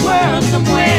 World somewhere. way.